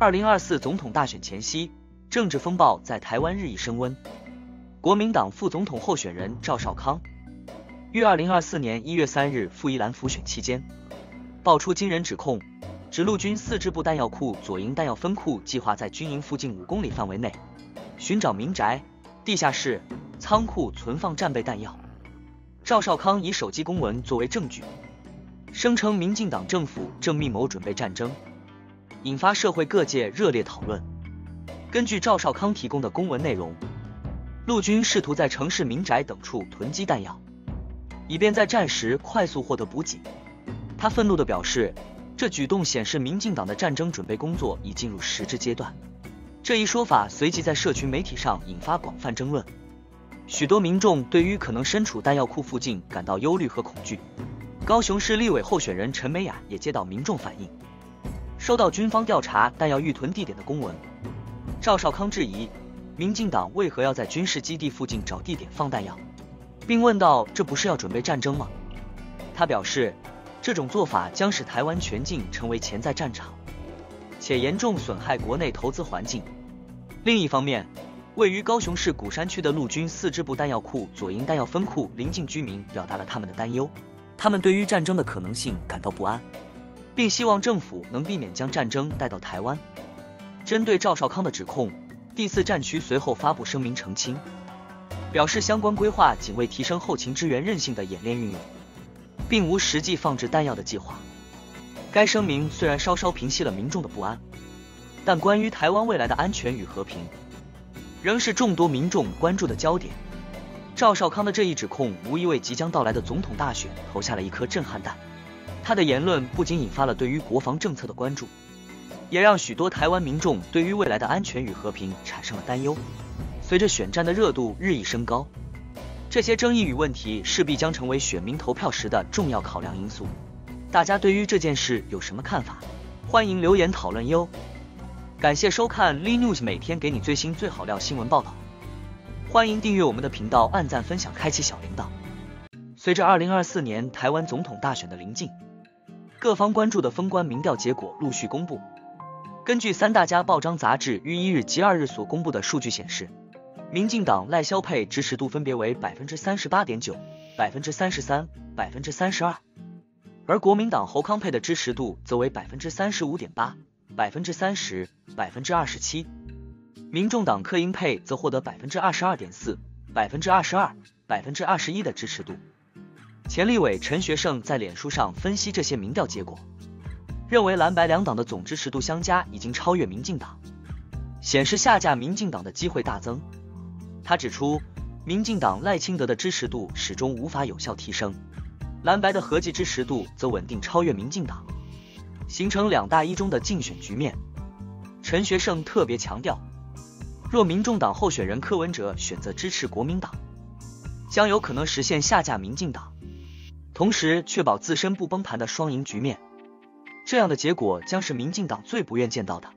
二零二四总统大选前夕，政治风暴在台湾日益升温。国民党副总统候选人赵少康于二零二四年一月三日赴宜兰辅选期间，爆出惊人指控，指陆军四支部弹药库左营弹药分库计划在军营附近五公里范围内寻找民宅、地下室、仓库存放战备弹药。赵少康以手机公文作为证据，声称民进党政府正密谋准备战争。引发社会各界热烈讨论。根据赵少康提供的公文内容，陆军试图在城市民宅等处囤积弹药，以便在战时快速获得补给。他愤怒地表示，这举动显示民进党的战争准备工作已进入实质阶段。这一说法随即在社群媒体上引发广泛争论，许多民众对于可能身处弹药库附近感到忧虑和恐惧。高雄市立委候选人陈美雅也接到民众反映。收到军方调查弹药预囤地点的公文，赵少康质疑民进党为何要在军事基地附近找地点放弹药，并问道：“这不是要准备战争吗？”他表示，这种做法将使台湾全境成为潜在战场，且严重损害国内投资环境。另一方面，位于高雄市鼓山区的陆军四支部弹药库左营弹药分库临近居民表达了他们的担忧，他们对于战争的可能性感到不安。并希望政府能避免将战争带到台湾。针对赵少康的指控，第四战区随后发布声明澄清，表示相关规划仅为提升后勤支援韧性的演练运用，并无实际放置弹药的计划。该声明虽然稍稍平息了民众的不安，但关于台湾未来的安全与和平，仍是众多民众关注的焦点。赵少康的这一指控，无疑为即将到来的总统大选投下了一颗震撼弹。他的言论不仅引发了对于国防政策的关注，也让许多台湾民众对于未来的安全与和平产生了担忧。随着选战的热度日益升高，这些争议与问题势必将成为选民投票时的重要考量因素。大家对于这件事有什么看法？欢迎留言讨论哟！感谢收看 Li News，每天给你最新最好料新闻报道。欢迎订阅我们的频道，按赞分享，开启小铃铛。随着二零二四年台湾总统大选的临近，各方关注的封关民调结果陆续公布。根据三大家报章杂志于一日及二日所公布的数据显示，民进党赖萧配支持度分别为百分之三十八点九、百分之三十三、百分之三十二，而国民党侯康配的支持度则为百分之三十五点八、百分之三十、百分之二十七。民众党柯英配则获得百分之二十二点四、百分之二十二、百分之二十一的支持度。前立委陈学圣在脸书上分析这些民调结果，认为蓝白两党的总支持度相加已经超越民进党，显示下架民进党的机会大增。他指出，民进党赖清德的支持度始终无法有效提升，蓝白的合计支持度则稳定超越民进党，形成两大一中的竞选局面。陈学圣特别强调，若民众党候选人柯文哲选择支持国民党，将有可能实现下架民进党。同时确保自身不崩盘的双赢局面，这样的结果将是民进党最不愿见到的。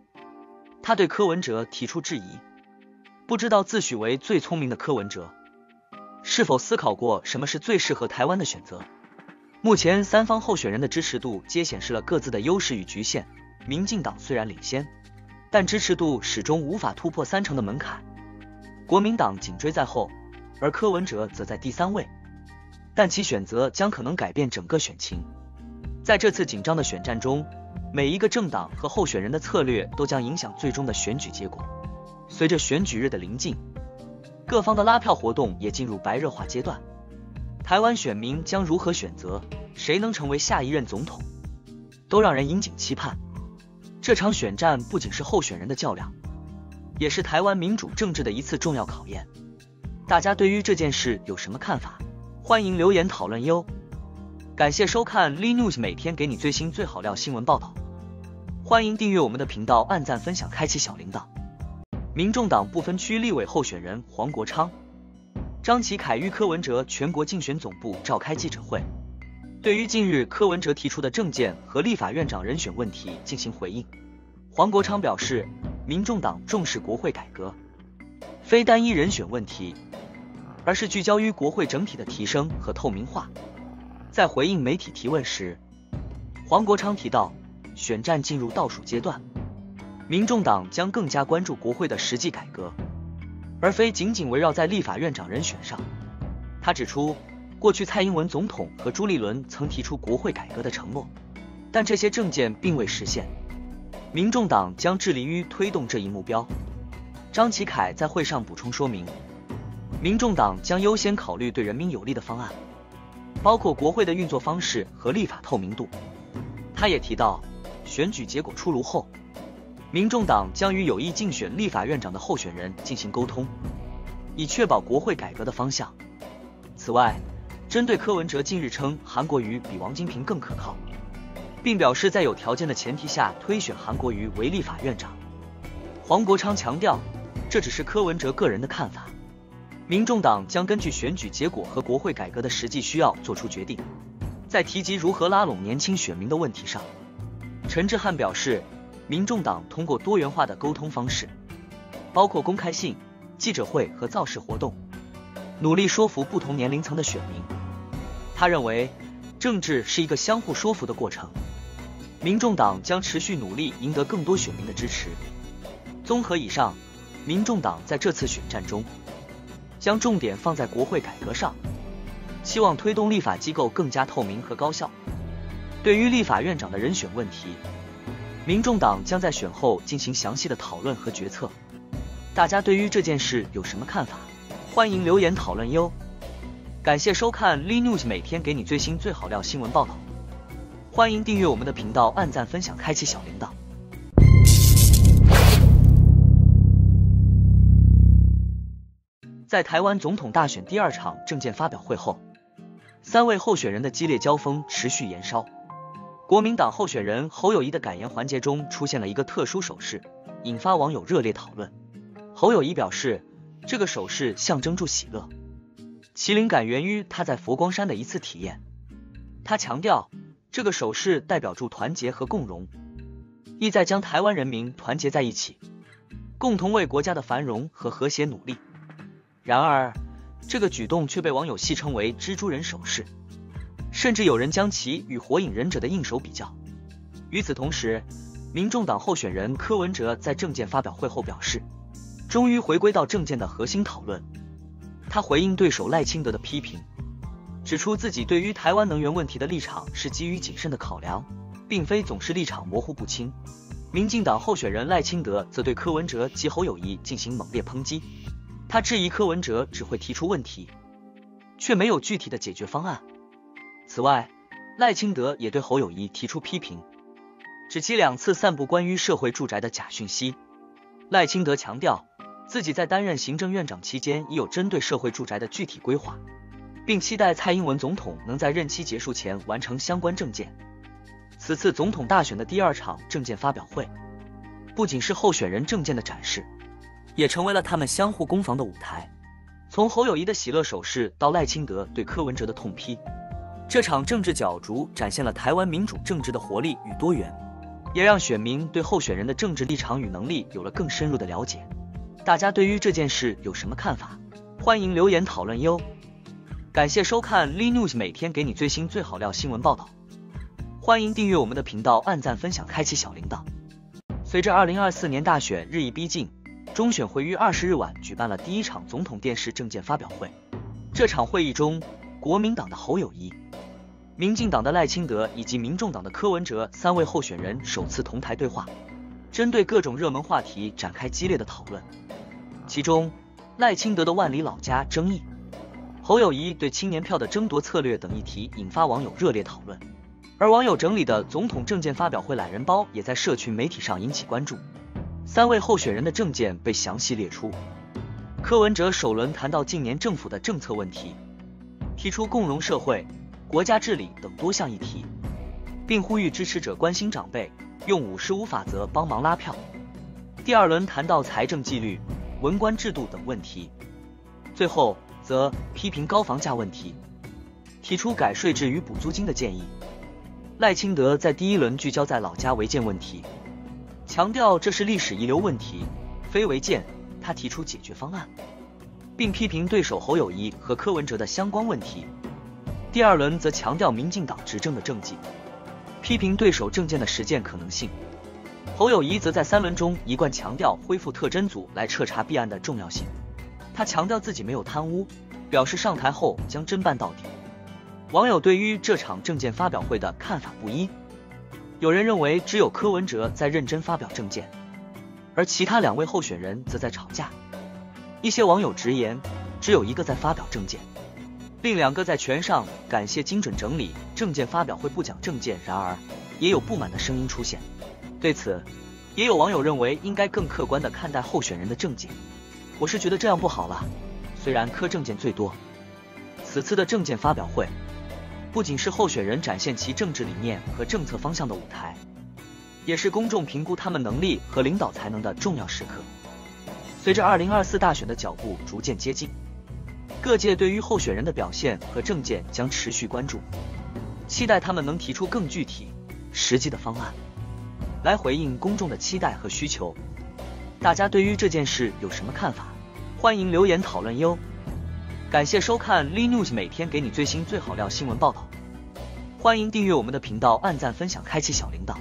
他对柯文哲提出质疑，不知道自诩为最聪明的柯文哲，是否思考过什么是最适合台湾的选择？目前三方候选人的支持度皆显示了各自的优势与局限。民进党虽然领先，但支持度始终无法突破三成的门槛，国民党紧追在后，而柯文哲则在第三位。但其选择将可能改变整个选情。在这次紧张的选战中，每一个政党和候选人的策略都将影响最终的选举结果。随着选举日的临近，各方的拉票活动也进入白热化阶段。台湾选民将如何选择，谁能成为下一任总统，都让人引颈期盼。这场选战不仅是候选人的较量，也是台湾民主政治的一次重要考验。大家对于这件事有什么看法？欢迎留言讨论哟！感谢收看 Li News，每天给你最新最好料新闻报道。欢迎订阅我们的频道，按赞分享，开启小铃铛。民众党不分区立委候选人黄国昌、张启凯与柯文哲全国竞选总部召开记者会，对于近日柯文哲提出的政见和立法院长人选问题进行回应。黄国昌表示，民众党重视国会改革，非单一人选问题。而是聚焦于国会整体的提升和透明化。在回应媒体提问时，黄国昌提到，选战进入倒数阶段，民众党将更加关注国会的实际改革，而非仅仅围绕在立法院长人选上。他指出，过去蔡英文总统和朱立伦曾提出国会改革的承诺，但这些政见并未实现。民众党将致力于推动这一目标。张启凯在会上补充说明，民众党将优先考虑对人民有利的方案，包括国会的运作方式和立法透明度。他也提到，选举结果出炉后。民众党将与有意竞选立法院长的候选人进行沟通，以确保国会改革的方向。此外，针对柯文哲近日称韩国瑜比王金平更可靠，并表示在有条件的前提下推选韩国瑜为立法院长，黄国昌强调这只是柯文哲个人的看法，民众党将根据选举结果和国会改革的实际需要做出决定。在提及如何拉拢年轻选民的问题上，陈志汉表示。民众党通过多元化的沟通方式，包括公开信、记者会和造势活动，努力说服不同年龄层的选民。他认为，政治是一个相互说服的过程。民众党将持续努力赢得更多选民的支持。综合以上，民众党在这次选战中将重点放在国会改革上，希望推动立法机构更加透明和高效。对于立法院长的人选问题。民众党将在选后进行详细的讨论和决策。大家对于这件事有什么看法？欢迎留言讨论哟！感谢收看 Li News，每天给你最新最好料新闻报道。欢迎订阅我们的频道，按赞分享，开启小铃铛。在台湾总统大选第二场政见发表会后，三位候选人的激烈交锋持续延烧。国民党候选人侯友谊的感言环节中出现了一个特殊手势，引发网友热烈讨论。侯友谊表示，这个手势象征住喜乐，其灵感源于他在佛光山的一次体验。他强调，这个手势代表住团结和共荣，意在将台湾人民团结在一起，共同为国家的繁荣和和谐努力。然而，这个举动却被网友戏称为“蜘蛛人手势”。甚至有人将其与火影忍者的应手比较。与此同时，民众党候选人柯文哲在政见发表会后表示，终于回归到政见的核心讨论。他回应对手赖清德的批评，指出自己对于台湾能源问题的立场是基于谨慎的考量，并非总是立场模糊不清。民进党候选人赖清德则对柯文哲及侯友谊进行猛烈抨击，他质疑柯文哲只会提出问题，却没有具体的解决方案。此外，赖清德也对侯友谊提出批评，指其两次散布关于社会住宅的假讯息。赖清德强调，自己在担任行政院长期间已有针对社会住宅的具体规划，并期待蔡英文总统能在任期结束前完成相关政见。此次总统大选的第二场政见发表会，不仅是候选人政见的展示，也成为了他们相互攻防的舞台。从侯友谊的喜乐手势到赖清德对柯文哲的痛批。这场政治角逐展现了台湾民主政治的活力与多元，也让选民对候选人的政治立场与能力有了更深入的了解。大家对于这件事有什么看法？欢迎留言讨论哟！感谢收看 Li News，每天给你最新最好料新闻报道。欢迎订阅我们的频道，按赞分享，开启小铃铛。随着二零二四年大选日益逼近，中选会于二十日晚举办了第一场总统电视政见发表会。这场会议中，国民党的侯友谊。民进党的赖清德以及民众党的柯文哲三位候选人首次同台对话，针对各种热门话题展开激烈的讨论。其中，赖清德的万里老家争议，侯友谊对青年票的争夺策略等议题引发网友热烈讨论。而网友整理的总统政见发表会懒人包也在社群媒体上引起关注。三位候选人的证件被详细列出。柯文哲首轮谈到近年政府的政策问题，提出共荣社会。国家治理等多项议题，并呼吁支持者关心长辈，用五十五法则帮忙拉票。第二轮谈到财政纪律、文官制度等问题，最后则批评高房价问题，提出改税制与补租金的建议。赖清德在第一轮聚焦在老家违建问题，强调这是历史遗留问题，非违建。他提出解决方案，并批评对手侯友谊和柯文哲的相关问题。第二轮则强调民进党执政的政绩，批评对手政见的实践可能性，侯友谊则在三轮中一贯强调恢复特侦组来彻查弊案的重要性。他强调自己没有贪污，表示上台后将侦办到底。网友对于这场政见发表会的看法不一，有人认为只有柯文哲在认真发表政见，而其他两位候选人则在吵架。一些网友直言，只有一个在发表政见，另两个在权上感谢精准整理政见发表会不讲政见。然而，也有不满的声音出现。对此，也有网友认为应该更客观的看待候选人的政见。我是觉得这样不好了。虽然柯政见最多，此次的政见发表会不仅是候选人展现其政治理念和政策方向的舞台，也是公众评估他们能力和领导才能的重要时刻。随着二零二四大选的脚步逐渐接近，各界对于候选人的表现和政见将持续关注，期待他们能提出更具体、实际的方案，来回应公众的期待和需求。大家对于这件事有什么看法？欢迎留言讨论哟！感谢收看 Li News，每天给你最新最好料新闻报道。欢迎订阅我们的频道，按赞分享，开启小铃铛。